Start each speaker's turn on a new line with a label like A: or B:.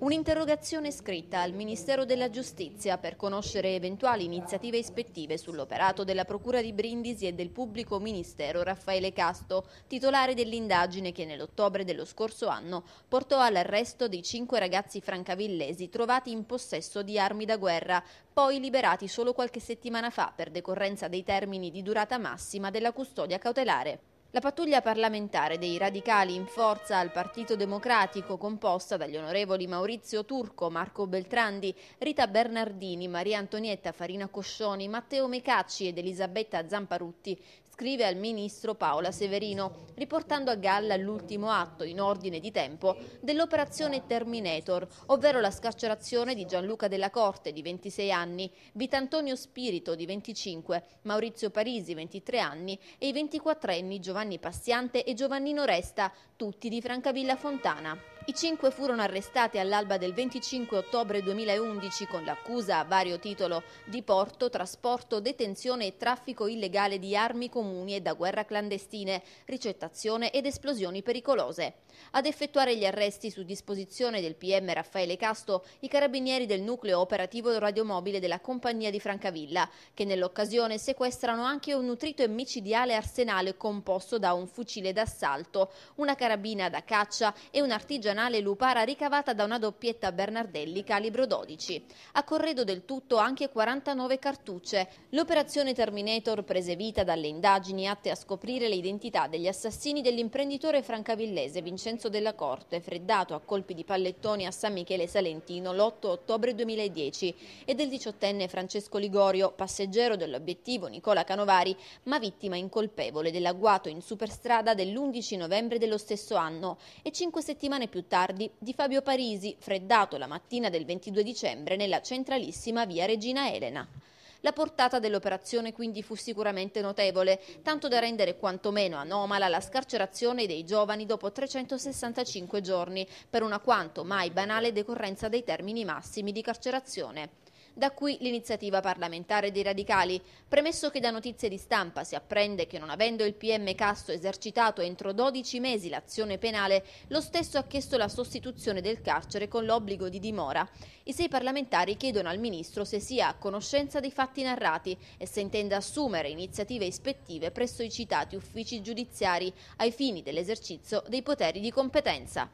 A: Un'interrogazione scritta al Ministero della Giustizia per conoscere eventuali iniziative ispettive sull'operato della Procura di Brindisi e del pubblico ministero Raffaele Casto, titolare dell'indagine che nell'ottobre dello scorso anno portò all'arresto dei cinque ragazzi francavillesi trovati in possesso di armi da guerra, poi liberati solo qualche settimana fa per decorrenza dei termini di durata massima della custodia cautelare. La pattuglia parlamentare dei radicali in forza al Partito Democratico, composta dagli onorevoli Maurizio Turco, Marco Beltrandi, Rita Bernardini, Maria Antonietta Farina Coscioni, Matteo Mecacci ed Elisabetta Zamparutti, scrive al ministro Paola Severino, riportando a galla l'ultimo atto in ordine di tempo dell'operazione Terminator, ovvero la scarcerazione di Gianluca Della Corte, di 26 anni, Vitantonio Spirito, di 25, Maurizio Parisi, 23 anni, e i 24enni Giovanni Passiante e Giovannino Resta, tutti di Francavilla Fontana. I cinque furono arrestati all'alba del 25 ottobre 2011 con l'accusa a vario titolo di porto, trasporto, detenzione e traffico illegale di armi comuni e da guerra clandestine, ricettazione ed esplosioni pericolose. Ad effettuare gli arresti su disposizione del PM Raffaele Casto i carabinieri del nucleo operativo radiomobile della compagnia di Francavilla, che nell'occasione sequestrano anche un nutrito e micidiale arsenale composto da un fucile d'assalto, una carabina da caccia e un artigianato artigianale lupara ricavata da una doppietta Bernardelli calibro 12. A corredo del tutto anche 49 cartucce. L'operazione Terminator prese vita dalle indagini atte a scoprire le identità degli assassini dell'imprenditore francavillese Vincenzo Della Corte, freddato a colpi di pallettoni a San Michele Salentino l'8 ottobre 2010 e del diciottenne Francesco Ligorio, passeggero dell'obiettivo Nicola Canovari, ma vittima incolpevole dell'agguato in superstrada dell'11 novembre dello stesso anno e cinque settimane più tardi di Fabio Parisi, freddato la mattina del 22 dicembre nella centralissima via Regina Elena. La portata dell'operazione quindi fu sicuramente notevole, tanto da rendere quantomeno anomala la scarcerazione dei giovani dopo 365 giorni, per una quanto mai banale decorrenza dei termini massimi di carcerazione. Da qui l'iniziativa parlamentare dei radicali. Premesso che da notizie di stampa si apprende che non avendo il PM Casto esercitato entro 12 mesi l'azione penale, lo stesso ha chiesto la sostituzione del carcere con l'obbligo di dimora. I sei parlamentari chiedono al Ministro se sia a conoscenza dei fatti narrati e se intenda assumere iniziative ispettive presso i citati uffici giudiziari ai fini dell'esercizio dei poteri di competenza.